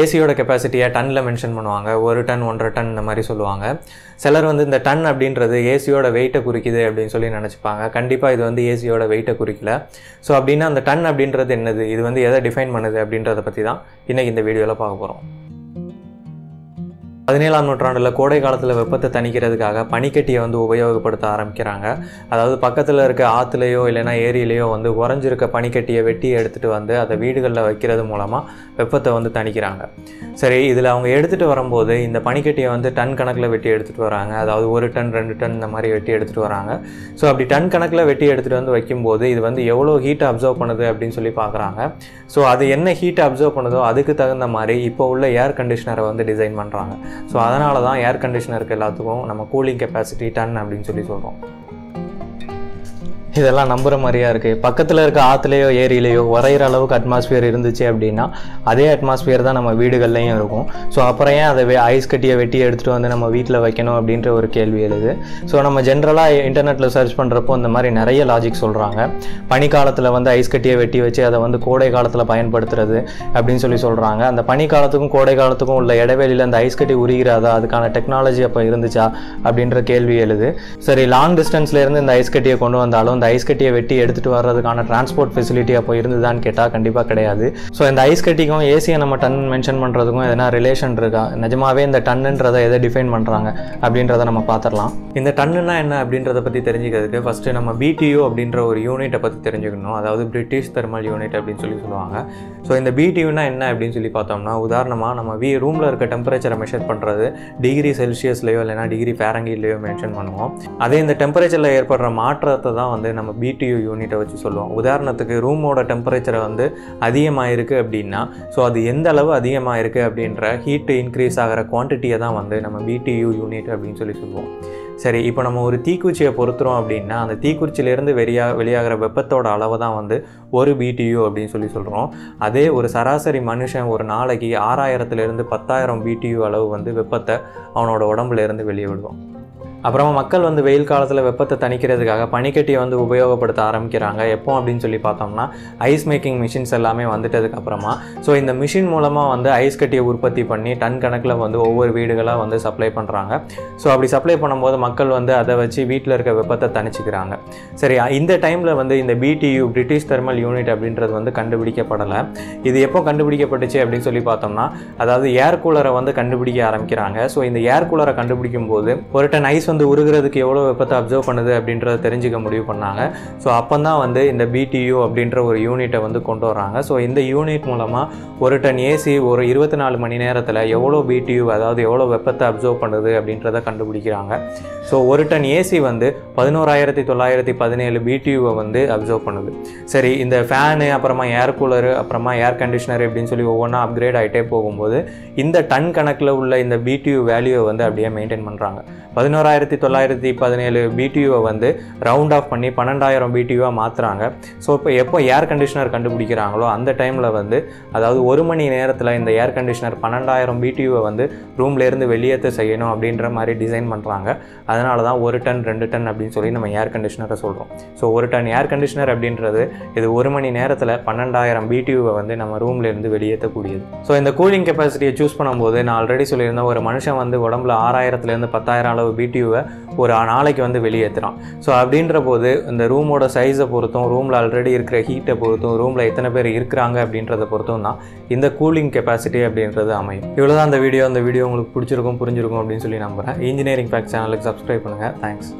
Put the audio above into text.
ஏசியோட கெப்பாசிட்டியை டன்னில் mention பண்ணுவாங்க. ஒரு ton ஒன்றரை டன் இந்த மாதிரி சொல்லுவாங்க. சிலர் வந்து இந்த டன் அப்படின்றது ஏசியோட வெயிட்டை குறிக்குது அப்படின்னு சொல்லி நினச்சிப்பாங்க. கண்டிப்பாக இது வந்து ஏசியோட வெயிட்டை குறிக்கல. ஸோ அப்படின்னா அந்த டன் அப்படின்றது என்னது? இது வந்து எதை டிஃபைன் பண்ணுது அப்படின்றத பற்றி தான் இன்றைக்கி இந்த வீடியோவில் பார்க்க போகிறோம் பதினேழாம் நூற்றாண்டில் கோடை காலத்தில் வெப்பத்தை தணிக்கிறதுக்காக பனிக்கட்டியை வந்து உபயோகப்படுத்த ஆரம்பிக்கிறாங்க. அதாவது பக்கத்தில் இருக்க ஆற்றுலையோ இல்லைன்னா ஏரியிலையோ வந்து உறைஞ்சிருக்க பனிக்கட்டியை வெட்டி எடுத்துகிட்டு வந்து அதை வீடுகளில் வைக்கிறது மூலமாக வெப்பத்தை வந்து தணிக்கிறாங்க. சரி இதில் அவங்க எடுத்துகிட்டு வரும்போது இந்த பனிக்கட்டியை வந்து டன் கணக்கில் வெட்டி எடுத்துகிட்டு வராங்க. அதாவது ஒரு டன் ரெண்டு டன் இந்த மாதிரி வெட்டி எடுத்துகிட்டு வராங்க. ஸோ அப்படி டன் கணக்கில் வெட்டி எடுத்துகிட்டு வந்து வைக்கும்போது இது வந்து எவ்வளோ ஹீட்டை அப்சர்வ் பண்ணுது அப்படின்னு சொல்லி பார்க்குறாங்க ஸோ அது என்ன ஹீட்டை அப்சர்வ் பண்ணுதோ அதுக்கு தகுந்த மாதிரி இப்போ உள்ள ஏர் கண்டிஷனரை வந்து டிசைன் பண்ணுறாங்க ஸோ அதனால தான் ஏர் கண்டிஷனருக்கு எல்லாத்துக்கும். நம்ம கூலிங் கெப்பாசிட்டி டன் அப்படின்னு சொல்லி சொல்கிறோம் இதெல்லாம் நம்புகிற மாதிரியா இருக்குது பக்கத்தில் இருக்க ஆற்றுலையோ ஏரியிலையோ வரைகிற அளவுக்கு அட்மாஸ்பியர் இருந்துச்சு அப்படின்னா அதே அட்மாஸ்பியர் தான் நம்ம வீடுகள்லையும் இருக்கும். ஸோ அப்புறம் ஏன் அதை ஐஸ் கட்டியை வெட்டி எடுத்துகிட்டு வந்து நம்ம வீட்டில் வைக்கணும் அப்படின்ற ஒரு கேள்வி எழுது. ஸோ நம்ம ஜென்ரலாக இன்டர்நெட்டில் சர்ச் பண்ணுறப்போ இந்த மாதிரி நிறைய லாஜிக் சொல்கிறாங்க பனிக்காலத்தில் வந்து ஐஸ் கட்டியை வெட்டி வச்சு அதை வந்து கோடை காலத்தில் பயன்படுத்துறது அப்படின்னு சொல்லி சொல்கிறாங்க அந்த பனிக்காலத்துக்கும் கோடை காலத்துக்கும் உள்ள இடைவெளியில் அந்த ஐஸ் கட்டி உருகிறாதா? அதுக்கான டெக்னாலஜி அப்போ இருந்துச்சா? அப்படின்ற கேள்வி எழுது. சரி லாங் டிஸ்டன்ஸ்லேருந்து இந்த ஐஸ் கட்டியை கொண்டு வந்தாலும் இந்த ஐஸ் கட்டியை வெட்டி எடுத்துகிட்டு வர்றதுக்கான டிரான்ஸ்போர்ட் ஃபெசிலிட்டி அப்போ இருந்துதான்னு கேட்டால் கண்டிப்பாக கிடையாது. ஸோ இந்த ஐஸ் கட்டிக்கும் ஏசியை நம்ம டன் மென்ஷன் பண்ணுறதுக்கும் எதனா ரிலேஷன் இருக்கா? நிஜமாவே இந்த டன்னுன்றதை எதை டிஃபைன் பண்ணுறாங்க அப்படின்றத நம்ம பார்த்துடலாம் இந்த டன்னுனா என்ன அப்படின்றத பற்றி தெரிஞ்சுக்கிறதுக்கு ஃபஸ்ட்டு நம்ம பிடியூ அப்படின்ற ஒரு யூனிட்டை பற்றி தெரிஞ்சுக்கணும். அதாவது பிரிட்டிஷ் தெர்மல் யூனிட் அப்படின்னு சொல்லி சொல்லுவாங்க. ஸோ இந்த பிடியூனா என்ன அப்படின்னு சொல்லி பார்த்தோம்னா உதாரணமாக நம்ம வீ ரூமில் இருக்க டெம்பரேச்சரை மெஷர் பண்ணுறது டிகிரி செல்சியஸ்லையோ இல்லைனா டிகிரி ஃபேரங்கீட்லையோ மென்ஷன் பண்ணுவோம். அதே இந்த டெம்பரேச்சரில் ஏற்படுற மாற்றத்தை தான் வந்து நம்ம பிடியூ யூனிட்டை வச்சு சொல்லுவோம். உதாரணத்துக்கு ரூமோட டெம்பரேச்சரை வந்து அதிகமாயிருக்கு அப்படின்னா ஸோ அது எந்த அளவு அதிகமாயிருக்கு அப்படின்ற ஹீட்டு இன்க்ரீஸ் ஆகிற குவான்டிட்டியை தான் வந்து நம்ம பிடியூ யூனிட் அப்படின்னு சொல்லி சொல்லுவோம். சரி இப்போ நம்ம ஒரு தீக்குச்சியை பொறுத்துறோம் அப்படின்னா அந்த தீக்குச்சியிலேருந்து வெளியா வெளியாகிற வெப்பத்தோட அளவு தான் வந்து ஒரு பிடியூ அப்படின்னு சொல்லி சொல்கிறோம் அதே ஒரு சராசரி மனுஷன் ஒரு நாளைக்கு ஆறாயிரத்துலேருந்து பத்தாயிரம் பிடியூ அளவு வந்து வெப்பத்தை அவனோட உடம்புல இருந்து வெளியே விடுவோம் அப்புறமா மக்கள் வந்து வெயில் காலத்தில் வெப்பத்தை தணிக்கிறதுக்காக பனிக்கட்டியை வந்து உபயோகப்படுத்த ஆரம்பிக்கிறாங்க. எப்போ அப்படின்னு சொல்லி பார்த்தோம்னா ஐஸ் மேக்கிங் மிஷின்ஸ் எல்லாமே வந்துட்டதுக்கு அப்புறமா. ஸோ இந்த மிஷின் மூலமாக வந்து ஐஸ் கட்டியை உற்பத்தி பண்ணி டன் கணக்கில் வந்து ஒவ்வொரு வீடுகளாக வந்து சப்ளை பண்ணுறாங்க ஸோ அப்படி சப்ளை பண்ணும்போது மக்கள் வந்து அதை வச்சு வீட்டில் இருக்க வெப்பத்தை தணிச்சிக்கிறாங்க. சரி இந்த டைமில் வந்து இந்த பிடியூ பிரிட்டிஷ் தெர்மல் யூனிட் அப்படின்றது வந்து கண்டுபிடிக்கப்படலை. இது எப்போ கண்டுபிடிக்கப்பட்டுச்சு அப்படின்னு சொல்லி பார்த்தோம்னா அதாவது ஏர் கூலரை வந்து கண்டுபிடிக்க ஆரம்பிக்கிறாங்க. ஸோ இந்த ஏர் கூலரை கண்டுபிடிக்கும் போது ஒரு டன் ஐஸ் வந்து உருகிறதுக்கு எவ்வளோ வெப்பத்தை அப்சர்வ் பண்ணுது அப்படின்றத தெரிஞ்சுக்க முடிவு பண்ணாங்க. ஸோ அப்போ தான் வந்து இந்த பிடியூ அப்படின்ற ஒரு யூனிட்டை வந்து கொண்டு வராங்க ஸோ இந்த யூனிட் மூலமாக ஒரு டன் ஏசி ஒரு இருபத்தி நாலு மணி நேரத்தில் எவ்வளோ பிடியூ அதாவது எவ்வளோ வெப்பத்தை அப்சர்வ் பண்ணுது அப்படின்றத கண்டுபிடிக்கிறாங்க. ஸோ ஒரு டன் ஏசி வந்து பதினோராயிரத்தி தொள்ளாயிரத்தி பதினேழு பிடியூவை வந்து அப்சர்வ் பண்ணுது. சரி இந்த ஃபேனு அப்புறமா ஏர் கூலரு அப்புறமா ஏர் கண்டிஷனர் அப்படின்னு சொல்லி ஒவ்வொன்றா அப்கிரேட் ஆகிட்டே போகும்போது இந்த டன் கணக்கில் உள்ள இந்த பிடியூ வேல்யூவை வந்து அப்படியே மெயின்டைன் பண்ணுறாங்க ஆயிரத்தி தொள்ளாயிரத்தி பதினேழு பிடியூவை வந்து ரவுண்ட் ஆஃப் பண்ணி பன்னெண்டாயிரம் பிடியூவாக மாற்றுறாங்க ஸோ இப்போ எப்போ ஏர் கண்டிஷனர் கண்டுபிடிக்கிறாங்களோ அந்த டைமில் வந்து அதாவது ஒரு மணி நேரத்தில் இந்த ஏர் கண்டிஷனர் பன்னெண்டாயிரம் பிடியூவை வந்து ரூம்லேருந்து வெளியேற்ற செய்யணும் அப்படின்ற மாதிரி டிசைன் பண்ணுறாங்க அதனால தான் ஒரு டன் ரெண்டு டன் அப்படின்னு சொல்லி நம்ம ஏர் கண்டிஷனரை சொல்கிறோம் ஸோ ஒரு டன் ஏர் கண்டிஷனர் அப்படின்றது இது ஒரு மணி நேரத்தில் பன்னெண்டாயிரம் பிடியூவை வந்து நம்ம ரூம்லேருந்து வெளியேற்றக்கூடியது ஸோ இந்த கூலிங் கெப்பாசிட்டியை சூஸ் பண்ணும்போது நான் ஆல்ரெடி சொல்லியிருந்தேன் ஒரு மனுஷன் வந்து உடம்புல ஆறாயிரத்துலேருந்து பத்தாயிரம் அளவு வீடியோவை ஒரு நாளைக்கு வந்து வெளியேற்றுறான் ஸோ அப்படின்ற போது இந்த ரூமோட சைஸை பொறுத்தும் ரூமில் ஆல்ரெடி இருக்கிற ஹீட்டை பொறுத்தும் ரூமில் எத்தனை பேர் இருக்கிறாங்க அப்படின்றத பொறுத்தும் தான் இந்த கூலிங் கெப்பாசிட்டி அப்படின்றது அமையும். இவ்வளோ தான் அந்த வீடியோ அந்த வீடியோ உங்களுக்கு பிடிச்சிருக்கும் புரிஞ்சிருக்கும் அப்படின்னு சொல்லி நம்புகிறேன் இன்ஜினியரிங் ஃபேக்ட் சேனலுக்கு சப்ஸ்கிரைப் பண்ணுங்கள் தேங்க்ஸ்